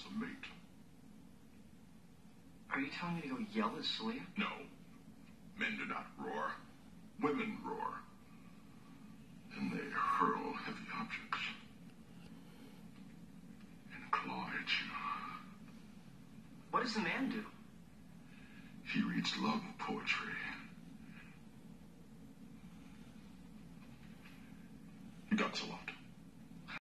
as a mate. Are you telling me to go yell at Salia? No. Men do not roar. Women roar. And they hurl heavy objects. And claw at you. What does the man do? He reads love poetry. He got so.